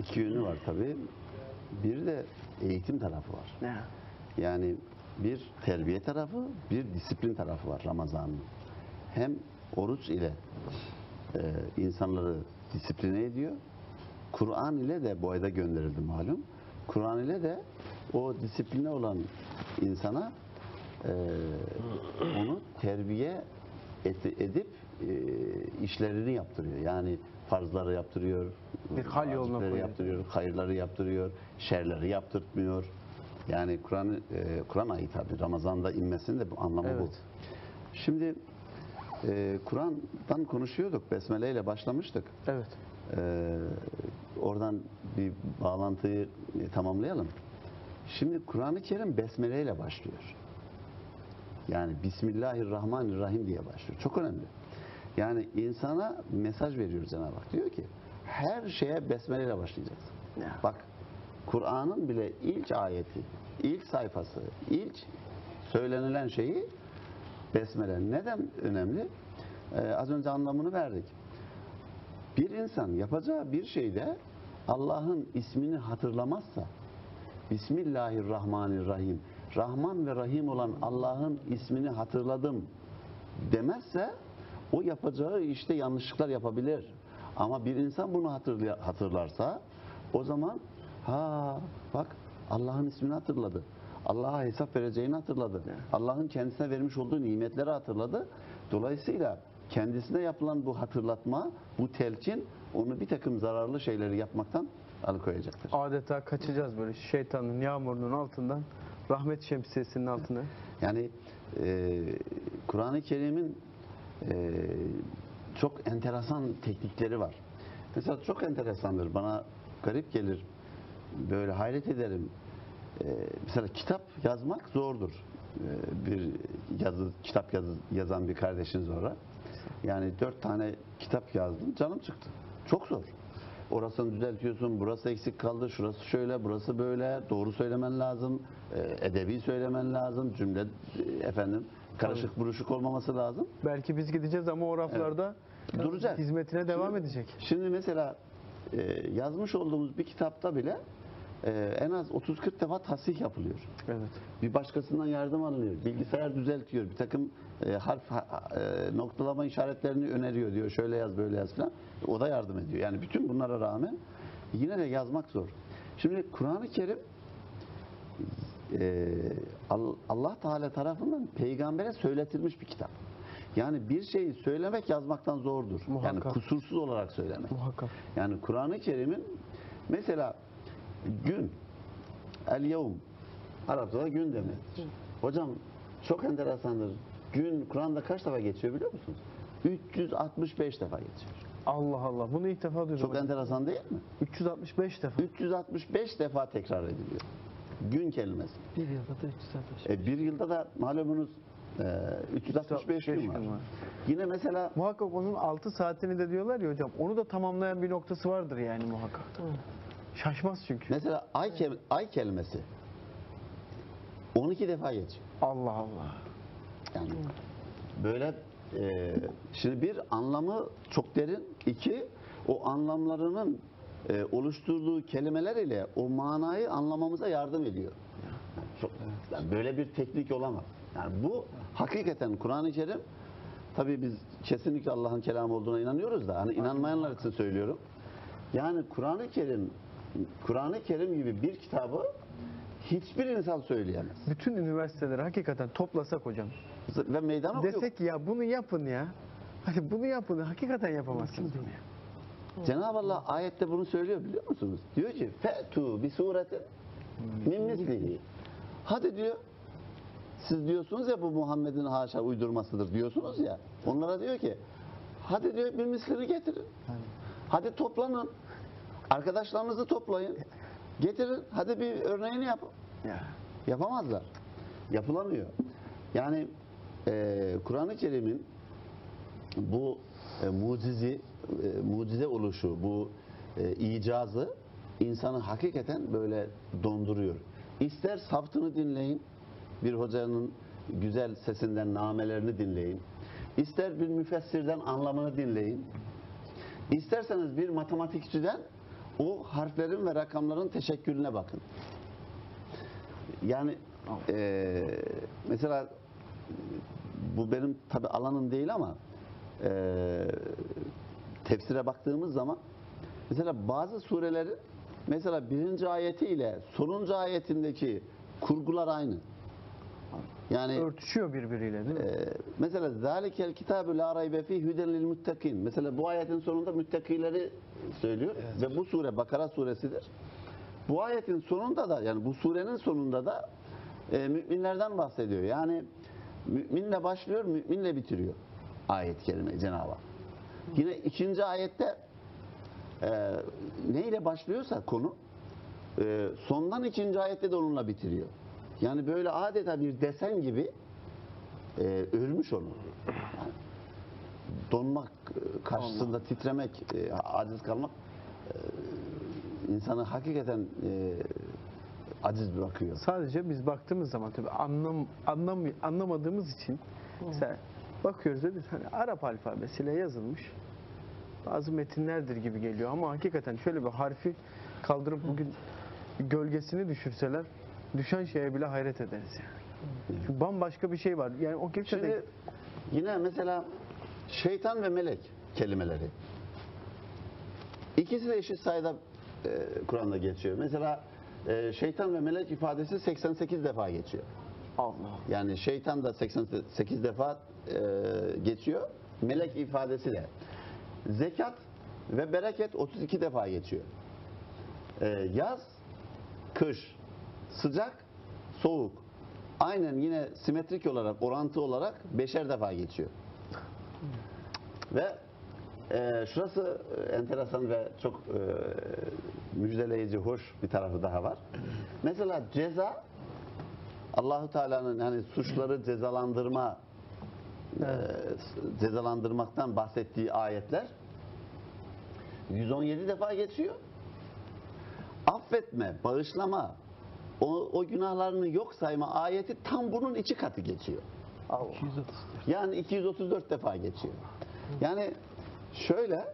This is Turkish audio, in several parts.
iki yönü var tabii. Bir de eğitim tarafı var. Ne? Yani bir terbiye tarafı, bir disiplin tarafı var Ramazan'ın. Hem oruç ile e, insanları disipline ediyor. Kur'an ile de bu ayda gönderildi malum. Kur'an ile de o disipline olan insana e, onu terbiye et- edip e, işlerini yaptırıyor. Yani farzları yaptırıyor, Bir hal yoluna koyuyor. yaptırıyor, hayırları yaptırıyor, şerleri yaptırtmıyor. Yani Kur'an e, Kur'an ayı tabi Ramazan'da inmesinin de bu anlamı bu. Evet. Şimdi e, Kur'an'dan konuşuyorduk. Besmele ile başlamıştık. Evet. E, oradan bir bağlantıyı e, tamamlayalım. Şimdi Kur'an-ı Kerim Besmele ile başlıyor. Yani Bismillahirrahmanirrahim diye başlıyor. Çok önemli. Yani insana mesaj veriyor Cenab-ı Hak. Diyor ki her şeye Besmele ile başlayacaksın. Ya. Bak Kur'an'ın bile ilk ayeti, ilk sayfası, ilk söylenilen şeyi Besmele. Neden önemli? Ee, az önce anlamını verdik. Bir insan yapacağı bir şeyde Allah'ın ismini hatırlamazsa Bismillahirrahmanirrahim Rahman ve Rahim olan Allah'ın ismini hatırladım demezse o yapacağı işte yanlışlıklar yapabilir. Ama bir insan bunu hatırlarsa o zaman ha bak Allah'ın ismini hatırladı. Allah'a hesap vereceğini hatırladı. Allah'ın kendisine vermiş olduğu nimetleri hatırladı. Dolayısıyla kendisine yapılan bu hatırlatma, bu telkin onu bir takım zararlı şeyleri yapmaktan alıkoyacaktır. Adeta kaçacağız böyle şeytanın yağmurunun altından, rahmet şemsiyesinin altına. Yani e, Kur'an-ı Kerim'in e, çok enteresan teknikleri var. Mesela çok enteresandır. Bana garip gelir. Böyle hayret ederim. E, mesela kitap yazmak zordur. E, bir yazı, kitap yazı, yazan bir kardeşin sonra. Yani dört tane kitap yazdım. Canım çıktı. Çok zor. Orasını düzeltiyorsun, burası eksik kaldı, şurası şöyle, burası böyle, doğru söylemen lazım, e, edebi söylemen lazım, cümle e, efendim karışık buruşuk olmaması lazım. Belki biz gideceğiz ama o raflarda Duracak. hizmetine devam edecek. Şimdi mesela e, yazmış olduğumuz bir kitapta bile e, en az 30-40 defa tasih yapılıyor. Evet. Bir başkasından yardım alınıyor. Bilgisayar düzeltiyor. Bir takım e, harf ha- e, noktalama işaretlerini öneriyor diyor. Şöyle yaz böyle yaz falan. O da yardım ediyor. Yani bütün bunlara rağmen yine de yazmak zor. Şimdi Kur'an-ı Kerim e, Al- Allah Teala tarafından peygambere söyletilmiş bir kitap. Yani bir şeyi söylemek yazmaktan zordur. Yani Muhakkak. kusursuz olarak söylemek. Muhakkak. Yani Kur'an-ı Kerim'in mesela gün, el yevm, Arapçada gün demektir. Hocam çok enteresandır. Gün Kur'an'da kaç defa geçiyor biliyor musunuz? 365 defa geçiyor. Allah Allah. Bunu ilk defa duydum. Çok enteresan değil mi? 365 defa. 365 defa tekrar ediliyor. Gün kelimesi. Bir yılda da 365. E, bir yılda da malumunuz e, 365 gün var. var. Yine mesela Muhakkak onun 6 saatini de diyorlar ya hocam. Onu da tamamlayan bir noktası vardır yani muhakkak. Şaşmaz çünkü. mesela ay, ke- ay kelimesi 12 defa geçiyor. Allah Allah. Yani böyle e, şimdi bir anlamı çok derin, iki o anlamlarının e, oluşturduğu kelimeler ile o manayı anlamamıza yardım ediyor. Çok, yani böyle bir teknik olamaz. Yani bu hakikaten Kur'an-ı Kerim tabii biz kesinlikle Allah'ın kelamı olduğuna inanıyoruz da hani inanmayanlar için söylüyorum. Yani Kur'an-ı Kerim Kur'an-ı Kerim gibi bir kitabı hiçbir insan söyleyemez. Bütün üniversiteleri hakikaten toplasak hocam. Ve meydan okuyor. Desek ya bunu yapın ya. Hadi bunu yapın. Hakikaten yapamazsınız ya. Cenab-ı Allah ayette bunu söylüyor biliyor musunuz? Diyor ki fe'tu bi suretin min mislihi. Hadi diyor siz diyorsunuz ya bu Muhammed'in haşa uydurmasıdır diyorsunuz ya. Onlara diyor ki hadi diyor bir mislini getirin. Hadi toplanın. Arkadaşlarınızı toplayın. Getirin. Hadi bir örneğini yapın. Ya. Yapamazlar. Yapılamıyor. Yani e, Kur'an-ı Kerim'in bu e, mucizi, e, mucize oluşu, bu e, icazı insanı hakikaten böyle donduruyor. İster saftını dinleyin, bir hocanın güzel sesinden namelerini dinleyin. İster bir müfessirden anlamını dinleyin. İsterseniz bir matematikçiden o harflerin ve rakamların teşekkülüne bakın. Yani eee, mesela bu benim tabi alanım değil ama eee, tefsire baktığımız zaman mesela bazı surelerin mesela birinci ayeti ile sonuncu ayetindeki kurgular aynı. Yani Örtüşüyor birbiriyle değil mi? ee, mesela zalikel kitabü la raybe fi huden lil muttakin. Mesela bu ayetin sonunda müttakileri söylüyor ve bu sure Bakara suresidir. Bu ayetin sonunda da yani bu surenin sonunda da e, müminlerden bahsediyor. Yani müminle başlıyor, müminle bitiriyor ayet-i kerime Cenab-ı Hak. Yine ikinci ayette e, neyle başlıyorsa konu e, sondan ikinci ayette de onunla bitiriyor. Yani böyle adeta bir desen gibi e, ölmüş onu. Yani donmak, e, karşısında titremek, e, aciz kalmak e, insanı hakikaten e, aciz bırakıyor. Sadece biz baktığımız zaman tabii anlam, anlam anlamadığımız için mesela bakıyoruz biz hani Arap alfabesiyle yazılmış bazı metinlerdir gibi geliyor ama hakikaten şöyle bir harfi kaldırıp bugün gölgesini düşürseler düşen şeye bile hayret ederiz yani. Çünkü bambaşka bir şey var. Yani o kimse de yine mesela şeytan ve melek kelimeleri. İkisi de eşit sayıda e, Kur'an'da geçiyor. Mesela e, şeytan ve melek ifadesi 88 defa geçiyor. Allah. Yani şeytan da 88 defa e, geçiyor. Melek ifadesi de. Zekat ve bereket 32 defa geçiyor. E, yaz, kış, sıcak, soğuk. Aynen yine simetrik olarak, orantı olarak beşer defa geçiyor. Ve e, şurası e, enteresan ve çok e, müjdeleyici, hoş bir tarafı daha var. Mesela ceza Allahu Teala'nın hani suçları cezalandırma e, cezalandırmaktan bahsettiği ayetler 117 defa geçiyor. Affetme, bağışlama, o, o günahlarını yok sayma ayeti tam bunun iki katı geçiyor. Allah. Yani 234 defa geçiyor. Yani şöyle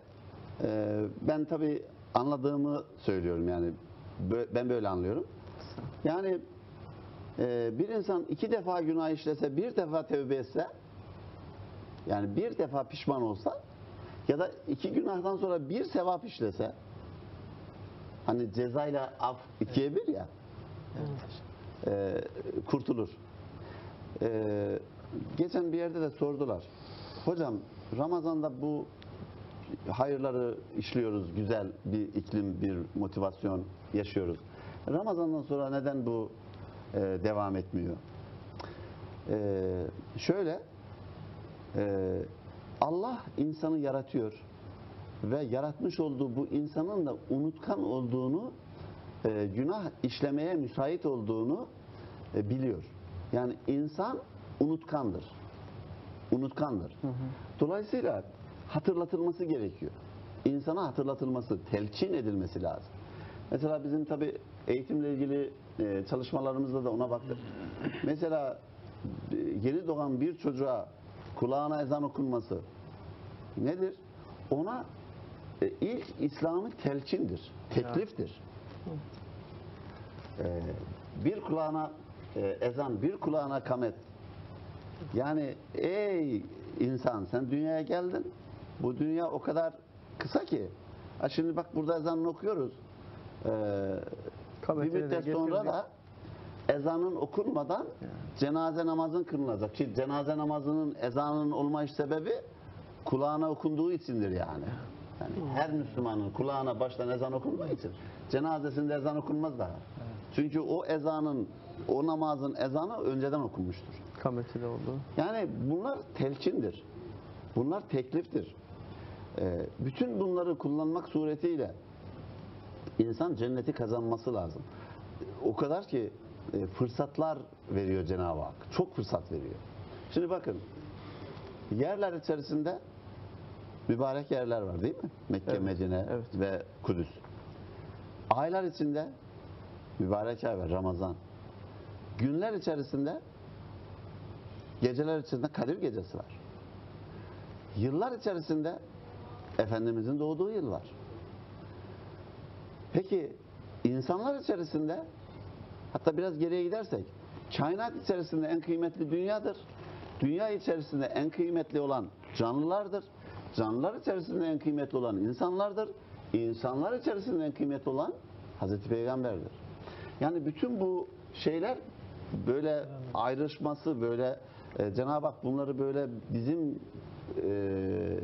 e, ben tabii anladığımı söylüyorum yani ben böyle anlıyorum. Yani e, bir insan iki defa günah işlese bir defa tevbe etse yani bir defa pişman olsa ya da iki günahdan sonra bir sevap işlese hani cezayla af ikiye bir ya e, kurtulur. E, geçen bir yerde de sordular. Hocam Ramazan'da bu hayırları işliyoruz, güzel bir iklim, bir motivasyon yaşıyoruz. Ramazan'dan sonra neden bu e, devam etmiyor? E, şöyle, e, Allah insanı yaratıyor ve yaratmış olduğu bu insanın da unutkan olduğunu, e, günah işlemeye müsait olduğunu e, biliyor. Yani insan unutkandır. Unutkandır. Dolayısıyla hatırlatılması gerekiyor. İnsana hatırlatılması, telkin edilmesi lazım. Mesela bizim tabi eğitimle ilgili e, çalışmalarımızda da ona baktık. Mesela e, yeni doğan bir çocuğa kulağına ezan okunması nedir? Ona e, ilk İslami telkindir, tekliftir. E, bir kulağına e, ezan, bir kulağına kamet. Yani ey insan sen dünyaya geldin. Bu dünya o kadar kısa ki. Ha şimdi bak burada ezanını okuyoruz. Ee, bir Kametini müddet sonra da ezanın okunmadan cenaze namazın kılınacak. Ki cenaze namazının ezanının olmayış sebebi kulağına okunduğu içindir yani. Yani her Müslümanın kulağına baştan ezan için cenazesinde ezan okunmaz daha. Çünkü o ezanın, o namazın ezanı önceden okunmuştur. Kameti de oldu. Yani bunlar telkindir. Bunlar tekliftir. Ee, bütün bunları kullanmak suretiyle insan cenneti kazanması lazım. O kadar ki e, fırsatlar veriyor Cenab-ı Hak. Çok fırsat veriyor. Şimdi bakın yerler içerisinde mübarek yerler var değil mi? Mekke, Evet, Medine evet. ve Kudüs. Aylar içinde mübarek ay var Ramazan. Günler içerisinde geceler içerisinde Kadir gecesi var. Yıllar içerisinde Efendimizin doğduğu yıl var. Peki insanlar içerisinde hatta biraz geriye gidersek kainat içerisinde en kıymetli dünyadır. Dünya içerisinde en kıymetli olan canlılardır. Canlılar içerisinde en kıymetli olan insanlardır. İnsanlar içerisinde en kıymetli olan Hazreti Peygamber'dir. Yani bütün bu şeyler böyle ayrışması böyle e, Cenab-ı Hak bunları böyle bizim e,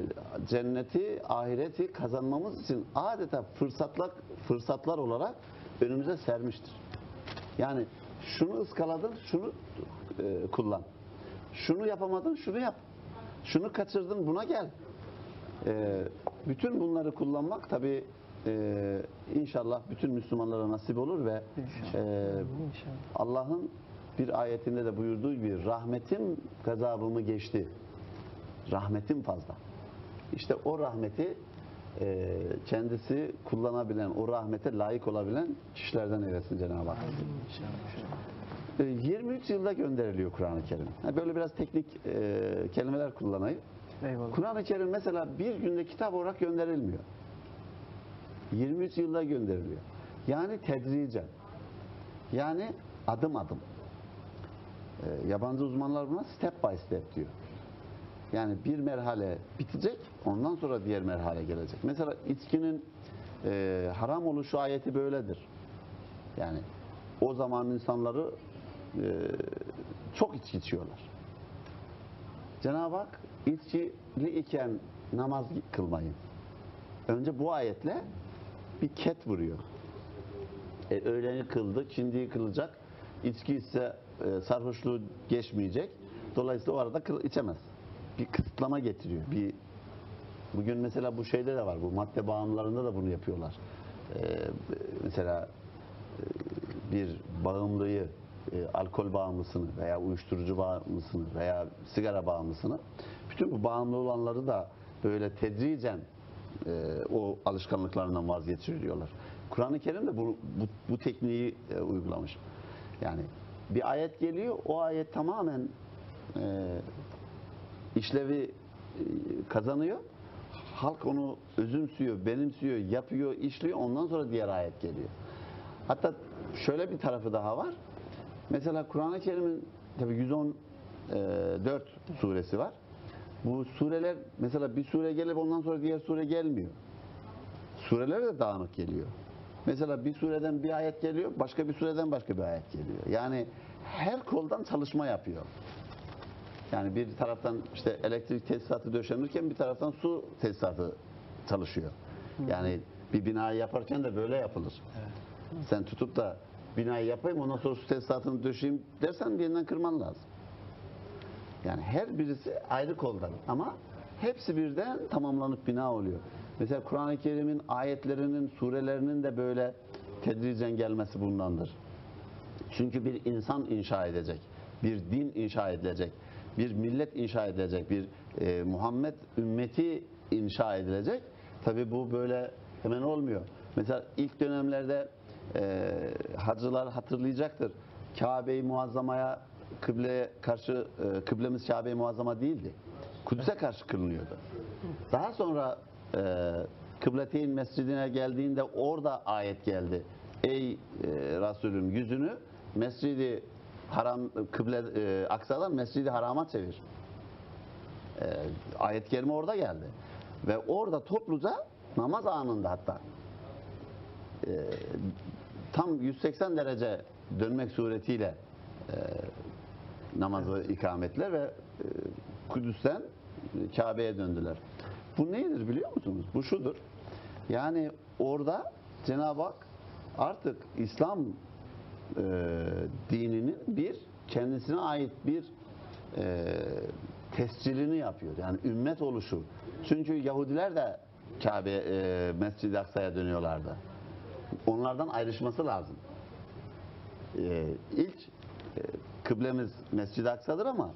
cenneti, ahireti kazanmamız için adeta fırsatlar fırsatlar olarak önümüze sermiştir. Yani şunu ıskaladın, şunu e, kullan. Şunu yapamadın, şunu yap. Şunu kaçırdın, buna gel. E, bütün bunları kullanmak tabi inşallah bütün Müslümanlara nasip olur ve e. Allah'ın bir ayetinde de buyurduğu gibi rahmetim gazabımı geçti. Rahmetim fazla. İşte o rahmeti e, kendisi kullanabilen, o rahmete layık olabilen kişilerden eylesin Cenab-ı Hak. E, 23 yılda gönderiliyor Kur'an-ı Kerim. Ha, Böyle biraz teknik e, kelimeler kullanayım. Kur'an-ı Kerim mesela bir günde kitap olarak gönderilmiyor. 23 yılda gönderiliyor. Yani tedricen. Yani adım adım. Ee, yabancı uzmanlar buna step by step diyor. Yani bir merhale bitecek, ondan sonra diğer merhale gelecek. Mesela içkinin e, haram oluşu ayeti böyledir. Yani o zaman insanları e, çok içki içiyorlar. Cenab-ı Hak içkili iken namaz kılmayın. Önce bu ayetle bir ket vuruyor. E, öğleni kıldı, şimdi kılacak. İçki ise e, sarhoşluğu geçmeyecek. Dolayısıyla o arada kıl, içemez. Bir kısıtlama getiriyor. Bir Bugün mesela bu şeyde de var. Bu madde bağımlılarında da bunu yapıyorlar. E, mesela e, bir bağımlıyı, e, alkol bağımlısını veya uyuşturucu bağımlısını veya sigara bağımlısını bütün bu bağımlı olanları da böyle tedricen e, o alışkanlıklarından vazgeçiriyorlar. Kur'an-ı Kerim de bu, bu, bu tekniği e, uygulamış. Yani bir ayet geliyor, o ayet tamamen e, işlevi e, kazanıyor. Halk onu özümsüyor, benimsiyor, yapıyor, işliyor. Ondan sonra diğer ayet geliyor. Hatta şöyle bir tarafı daha var. Mesela Kur'an-ı Kerim'in tabi 114 suresi var. Bu sureler mesela bir sure gelip ondan sonra diğer sure gelmiyor. Sureler de dağınık geliyor. Mesela bir sureden bir ayet geliyor, başka bir sureden başka bir ayet geliyor. Yani her koldan çalışma yapıyor. Yani bir taraftan işte elektrik tesisatı döşenirken bir taraftan su tesisatı çalışıyor. Yani bir binayı yaparken de böyle yapılır. Sen tutup da binayı yapayım ondan sonra su tesisatını döşeyim dersen bir yeniden kırman lazım. Yani her birisi ayrı koldan ama hepsi birden tamamlanıp bina oluyor. Mesela Kur'an-ı Kerim'in ayetlerinin, surelerinin de böyle tedricen gelmesi bundandır. Çünkü bir insan inşa edecek, bir din inşa edilecek, bir millet inşa edilecek, bir e, Muhammed ümmeti inşa edilecek. Tabi bu böyle hemen olmuyor. Mesela ilk dönemlerde e, hacılar hatırlayacaktır. Kabe-i Muazzama'ya kıbleye karşı e, kıblemiz Kabe-i Muazzama değildi. Kudüs'e karşı kılınıyordu. Daha sonra e, Kıbleteyn Mescidine geldiğinde orada ayet geldi. Ey e, Resulüm yüzünü Mescidi Haram kıble e, Aksa'dan Mescidi Haram'a çevir. E, ayet kerime orada geldi. Ve orada topluca namaz anında hatta e, tam 180 derece dönmek suretiyle e, namazı ikametler ve e, Kudüs'ten Kabe'ye döndüler. Bu nedir biliyor musunuz? Bu şudur. Yani orada Cenab-ı Hak artık İslam e, dininin bir kendisine ait bir e, tescilini yapıyor. Yani ümmet oluşu. Çünkü Yahudiler de Kabe, e, Mescid-i Aksa'ya dönüyorlardı. Onlardan ayrışması lazım. E, ilk e, kıblemiz Mescid-i Aksa'dır ama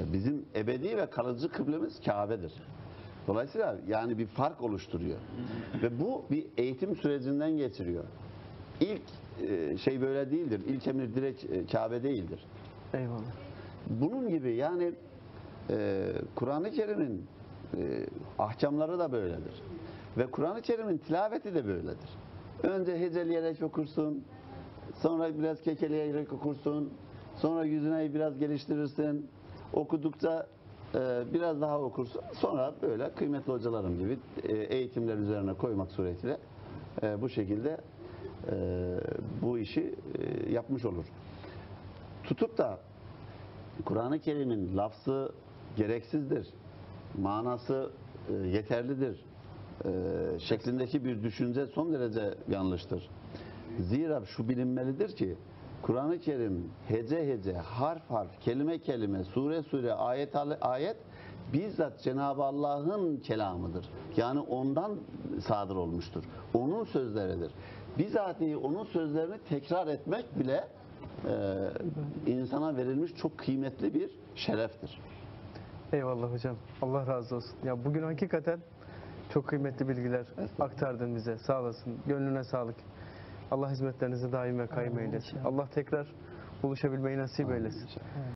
e, bizim ebedi ve kalıcı kıblemiz Kabe'dir. Dolayısıyla yani bir fark oluşturuyor. Ve bu bir eğitim sürecinden geçiriyor. İlk e, şey böyle değildir. İlk emir direkt e, Kabe değildir. Eyvallah. Bunun gibi yani e, Kur'an-ı Kerim'in e, ahkamları da böyledir. Ve Kur'an-ı Kerim'in tilaveti de böyledir. Önce heceleyerek okursun, sonra biraz kekeleyerek okursun, sonra yüzüne biraz geliştirirsin. Okudukça e, biraz daha okursun. Sonra böyle kıymetli hocalarım gibi e, eğitimler üzerine koymak suretiyle e, bu şekilde bu işi yapmış olur. Tutup da Kur'an-ı Kerim'in lafzı gereksizdir, manası yeterlidir şeklindeki bir düşünce son derece yanlıştır. Zira şu bilinmelidir ki Kur'an-ı Kerim hece hece, harf harf, kelime kelime, sure sure, ayet ayet bizzat Cenab-ı Allah'ın kelamıdır. Yani ondan sadır olmuştur. Onun sözleridir. Bizatihi onun sözlerini tekrar etmek bile e, insana verilmiş çok kıymetli bir şereftir. Eyvallah hocam. Allah razı olsun. Ya bugün hakikaten çok kıymetli bilgiler aktardın bize. Sağ olasın. Gönlüne sağlık. Allah hizmetlerinizi daim ve kaim eylesin. Allah tekrar buluşabilmeyi nasip eylesin.